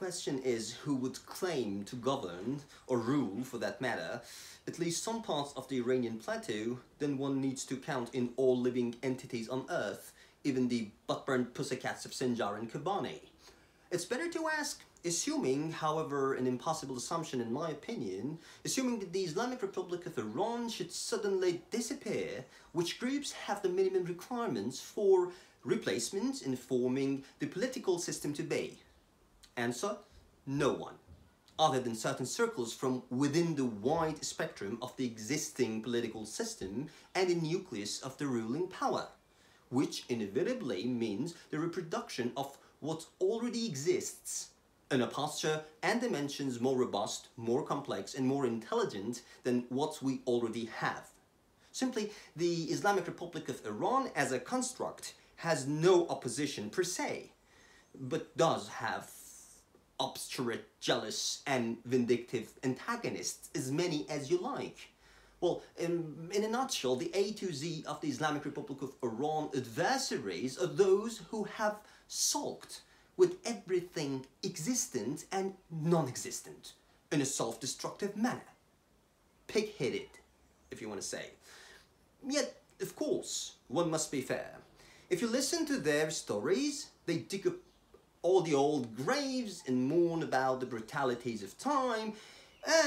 Question is who would claim to govern, or rule for that matter, at least some parts of the Iranian plateau, then one needs to count in all living entities on Earth, even the butt-burned pussycats of Sinjar and Kobani. It's better to ask, assuming, however, an impossible assumption in my opinion, assuming that the Islamic Republic of Iran should suddenly disappear, which groups have the minimum requirements for replacement in forming the political system to be? Answer, no one, other than certain circles from within the wide spectrum of the existing political system and the nucleus of the ruling power, which inevitably means the reproduction of what already exists in a posture and dimensions more robust, more complex, and more intelligent than what we already have. Simply, the Islamic Republic of Iran as a construct has no opposition per se, but does have obstinate, jealous, and vindictive antagonists, as many as you like. Well, in, in, a nutshell, the A to Z of the Islamic Republic of Iran adversaries are those who have sulked with everything existent and non-existent in a self-destructive manner. Pig-headed, if you want to say. Yet, of course, one must be fair. If you listen to their stories, they dig up all the old graves and mourn about the brutalities of time,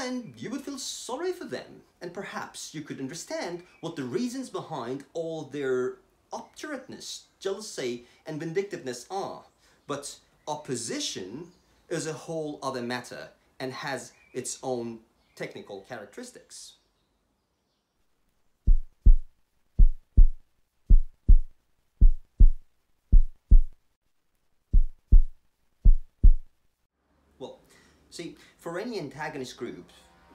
and you would feel sorry for them. And perhaps you could understand what the reasons behind all their obdurateness, jealousy, and vindictiveness are. But opposition is a whole other matter and has its own technical characteristics. See, for any antagonist group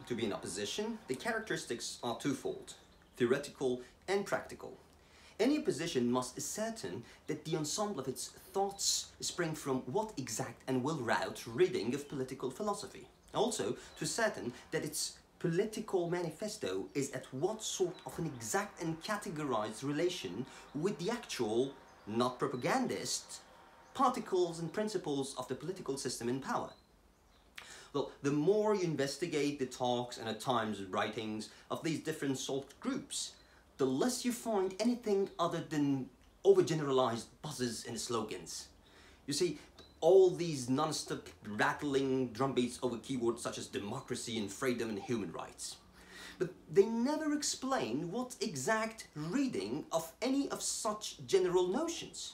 to be in opposition, the characteristics are twofold, theoretical and practical. Any position must ascertain that the ensemble of its thoughts spring from what exact and well-route reading of political philosophy. Also, to ascertain that its political manifesto is at what sort of an exact and categorized relation with the actual, not propagandist, particles and principles of the political system in power. Well, the more you investigate the talks and at times writings of these different salt groups, the less you find anything other than overgeneralized buzzes and slogans. You see, all these non-stop rattling drumbeats over keywords such as democracy and freedom and human rights. But they never explain what exact reading of any of such general notions.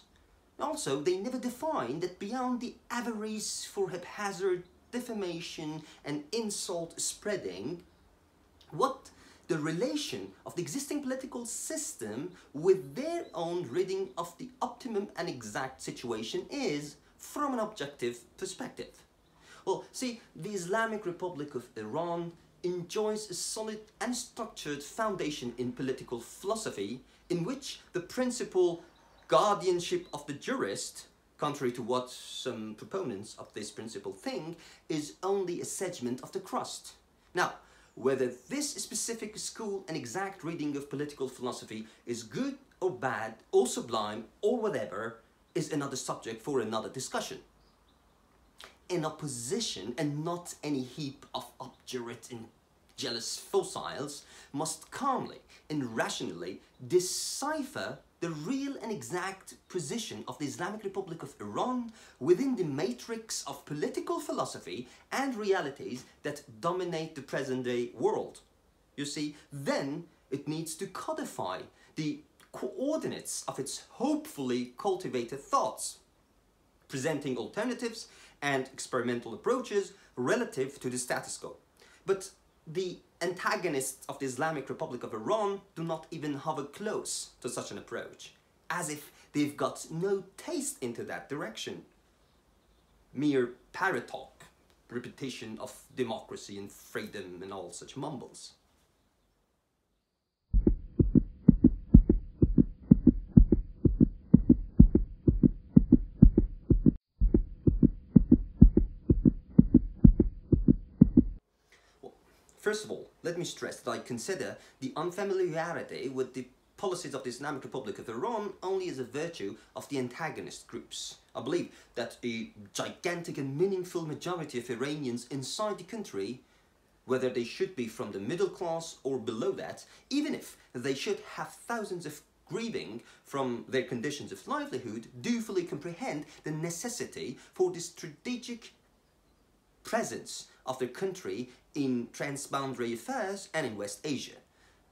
Also, they never define that beyond the avarice for haphazard defamation and insult spreading, what the relation of the existing political system with their own reading of the optimum and exact situation is from an objective perspective. Well, see, the Islamic Republic of Iran enjoys a solid and structured foundation in political philosophy in which the principal guardianship of the jurist, contrary to what some proponents of this principle think, is only a segment of the crust. Now, whether this specific school and exact reading of political philosophy is good or bad or sublime or whatever is another subject for another discussion. In opposition and not any heap of obdurate and jealous fossils must calmly and rationally decipher the real and exact position of the Islamic Republic of Iran within the matrix of political philosophy and realities that dominate the present day world. You see, then it needs to codify the coordinates of its hopefully cultivated thoughts, presenting alternatives and experimental approaches relative to the status quo. But the antagonists of the Islamic Republic of Iran do not even hover close to such an approach, as if they've got no taste into that direction. Mere parrot talk, repetition of democracy and freedom and all such mumbles. First of all, let me stress that I consider the unfamiliarity with the policies of the Islamic Republic of Iran only as a virtue of the antagonist groups. I believe that a gigantic and meaningful majority of Iranians inside the country, whether they should be from the middle class or below that, even if they should have thousands of grieving from their conditions of livelihood, do fully comprehend the necessity for the strategic presence of their country in transboundary affairs and in West Asia.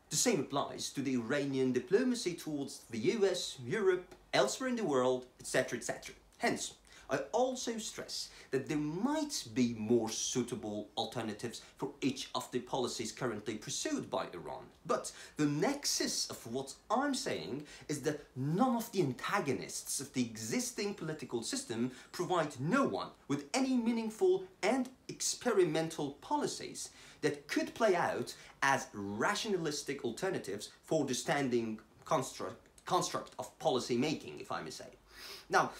The same applies to the Iranian diplomacy towards the US, Europe, elsewhere in the world, etc. etc. Hence, I also stress that there might be more suitable alternatives for each of the policies currently pursued by Iran. But the nexus of what I'm saying is that none of the antagonists of the existing political system provide no one with any meaningful and experimental policies that could play out as rationalistic alternatives for the standing construct, construct of policy making, if I may say. Now,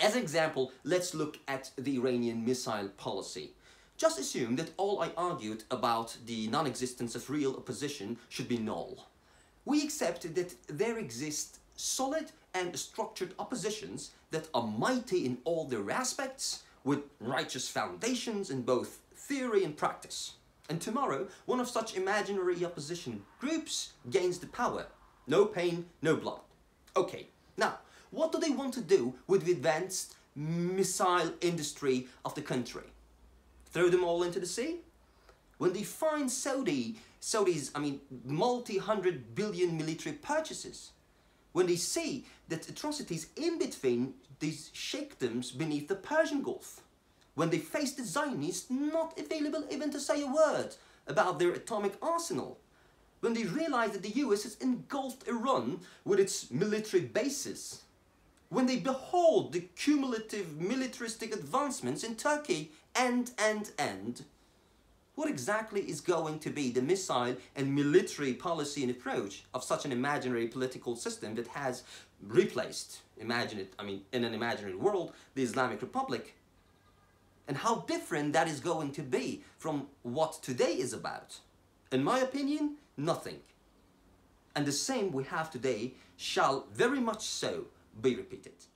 as an example, let's look at the Iranian missile policy. Just assume that all I argued about the non-existence of real opposition should be null. We accept that there exist solid and structured oppositions that are mighty in all their aspects, with righteous foundations in both theory and practice. And tomorrow, one of such imaginary opposition groups gains the power. No pain, no blood. Okay, now, what do they want to do with the advanced missile industry of the country? Throw them all into the sea? When they find Saudi, Saudi's, I mean, multi-hundred billion military purchases, when they see that atrocities in between these sheikdoms beneath the Persian Gulf, when they face the Zionists not available even to say a word about their atomic arsenal, when they realize that the US has engulfed Iran with its military bases, when they behold the cumulative militaristic advancements in Turkey and, and, and, what exactly is going to be the missile and military policy and approach of such an imaginary political system that has replaced, imagine it, I mean, in an imaginary world, the Islamic Republic? And how different that is going to be from what today is about? In my opinion, nothing. And the same we have today shall very much so be repeated.